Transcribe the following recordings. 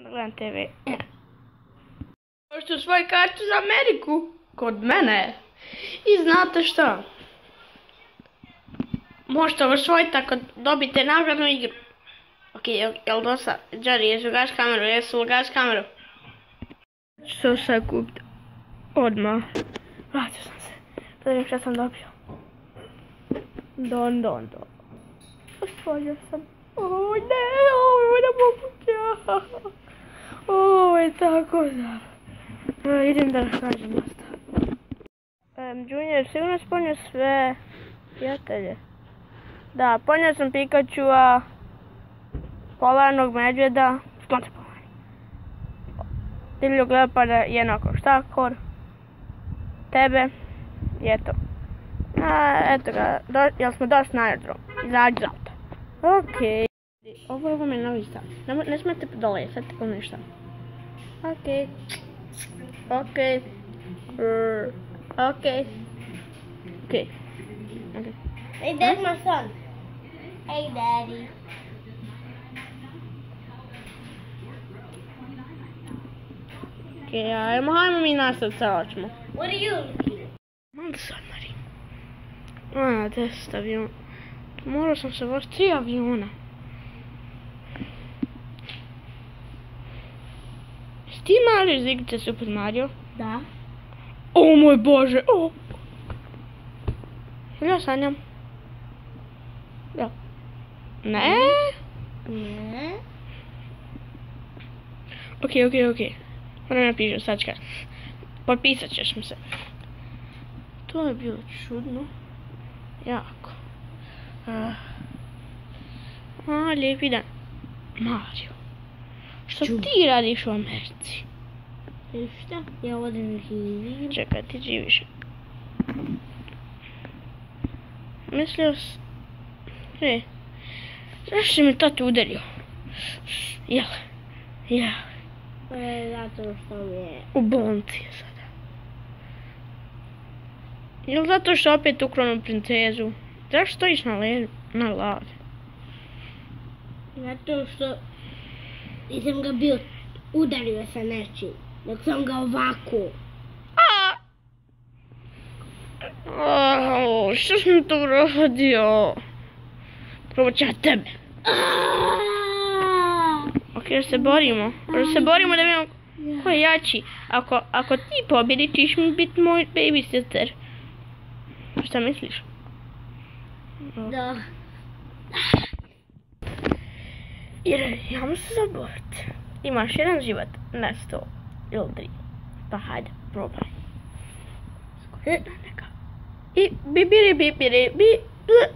Onda gledam TV. Pošto svoju kartu za Ameriku kod mene. I znate šta? Možete osvojiti ako dobite nagradnu igru. Ok, jel, jel dosta? Jerry, jesu gaš kameru, jesu gaš kameru? Što sad kupiti? Odmah. Vratio sam se. Da šta sam dobio. Don, don, don. Osvojio sam. Oj, ne, ovo je moguće. Je tako zabavno. E, idem da kažem dosta. Um, Junior, sigurno si ponio sve prijatelje? Da, ponio sam Pikachu-a, polarnog medvjeda, sklon se polari. Divljog leoparda, jednako štakor, tebe i eto. A, eto ga, jel smo došli na aerodrom? Izađi iz auta. Okej. Ovo je ovo mi novi stan. Ne, ne smijete dole, sad tako ništa. Okay. Okay. Okay. Okay. Okay. Hey, there's huh? my son. Hey, daddy. Okay, hai, hai mă mina să țaraci, mă. What are you I'm lăsat, Mari. Ah, de asta avion. Tomorrow o să-mi se vor trei avioane. Ti iz igrice Super Mario? Da. O moj bože, o! Jel ja sanjam? Da. Ne? Ne. Okej, okej, okej. Moram napišem, sad čekaj. Potpisat ćeš mi se. To je bilo čudno. Jako. A, a lijepi dan. Mario. Što Ču. ti radiš u Americi? Ništa. Ja ovdje živim. Čekaj, ti živiš. Mislio s... E, zašto si mi tatu udario? Jel? Ja, To je zato što mi je... u bolnici je sada. Jel zato što opet ukrono princezu? Zašto stojiš na leđu, na glavi? Zato što... Nisam ga bio udario sa nečim. Dok sam ga ovako. Što sam to uradio? Probat ću ja tebe. Ok, da se borimo. Da se borimo da vidimo ko je jači. Ako, ako ti pobjedi, ćeš mi biti moj babysitter. Šta misliš? Da. Jer ja mu se zaboraviti. Imaš jedan život na sto ili tri. Pa hajde, probaj. Neka. I bibiri bibiri bi... bl.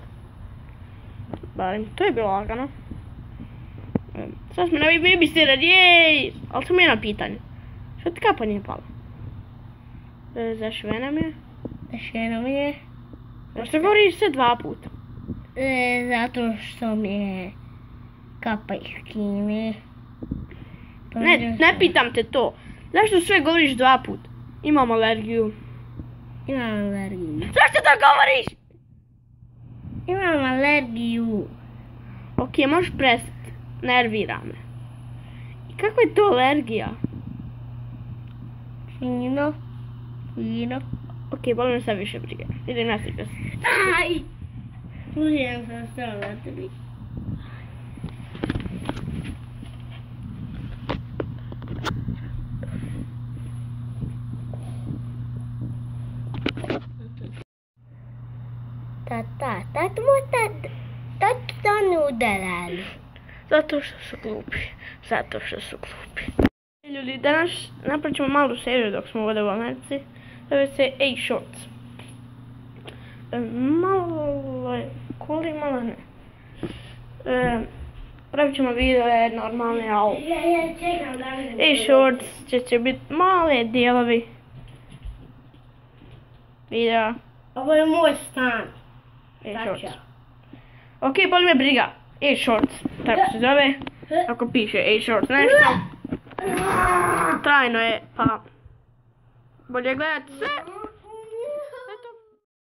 Barem, to je bilo lagano. Sad smo novi babysitter, jej! Ali sam jedno pitanje. Što ti kapa nije pala? E, Zašvena mi je. Šeno mi je. Zašto govoriš sve dva puta? E, zato što mi je kapa iz Kine. Pa Ne, ne pitam te to. Zašto sve govoriš dva puta? Imam alergiju. Imam alergiju. Zašto to govoriš? Imam alergiju. Ok, možeš prestati. Nervira me. I kako je to alergija? Fino. Fino. Ok, boli me sad više brige. Idem na slikas. Aj! Uvijem sam stao na tebi. Tata, tata moj tata. Tata to ne udarali. Zato što su glupi. Zato što su glupi. Ljudi, danas napravit ćemo malu seriju dok smo ovdje u Americi. Zove se A Shorts. E, malo je cool i malo ne. E, pravit ćemo videe normalne, ali. A Shorts će, će biti male dijelovi videa. Ovo je moj stan. A Shorts. Tača. Ok, boli me briga. A Shorts, tako se zove. Ako piše A Shorts nešto. Trajno je, pa... Bolje gledati sve